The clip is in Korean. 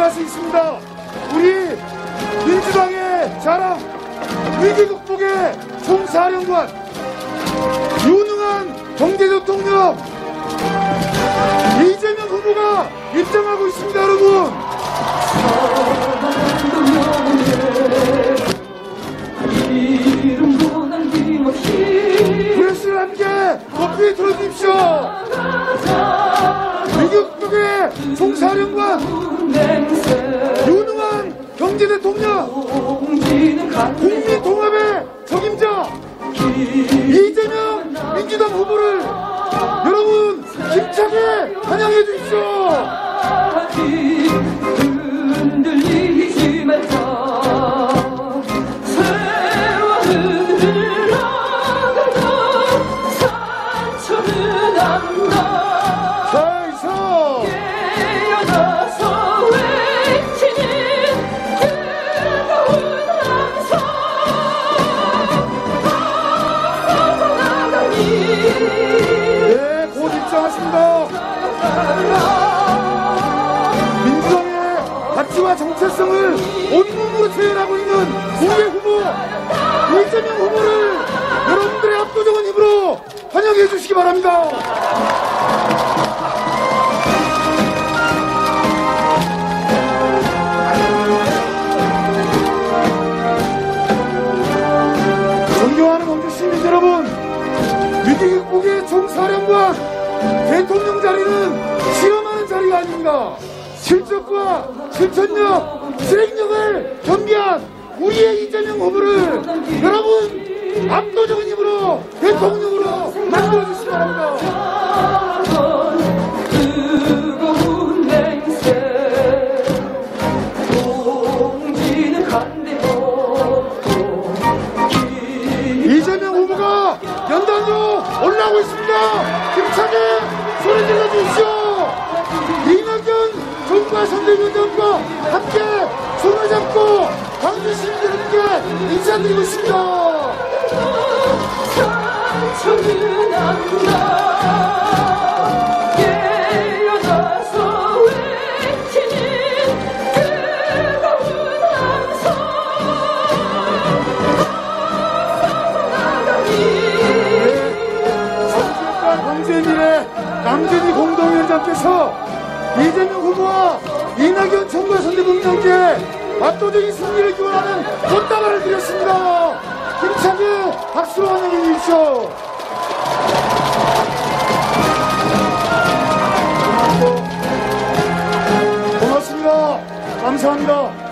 할 수 있습니다. 우리 민주당의 자랑, 위기 극복의 총사령관, 유능한 경제대통령 이재명 후보가 입장하고 있습니다, 여러분. 프레스를 함께 높이 들어주십시오. 총사령관, 유능한 경제대통령, 공기는 간 국민 통합의 적임자 이재명 민주당 후보를 여러분 힘차게 환영해 주십시오. 입장하십니다. 민주당의 가치와 정체성을 온몸으로 표현하고 있는 우리의 후보 이재명 후보를 여러분들의 압도적인 힘으로 환영해 주시기 바랍니다. 존경하는 원주 시민 여러분, 위기 극복의 총사령관 대통령 자리는 시험하는 자리가 아닙니다. 실적과 실천력, 실행력을 겸비한 우리의 이재명 후보를 여러분 압도적인 힘으로 대통령으로 만들어주시기 바랍니다. 연단으로 올라오고 있습니다. 힘차게 소리 질러 주십시오. 이낙연 정부와 선대위원장과 함께 손을 잡고 광주 시민들께 인사드리고 있습니다. 미래 남준희 공동위원장께서 이재명 후보와 이낙연 정부와 선대위원장께 압도적인 승리를 기원하는 꽃다발을 드렸습니다. 힘차게 박수로 환영해 주십시오. 고맙습니다. 감사합니다.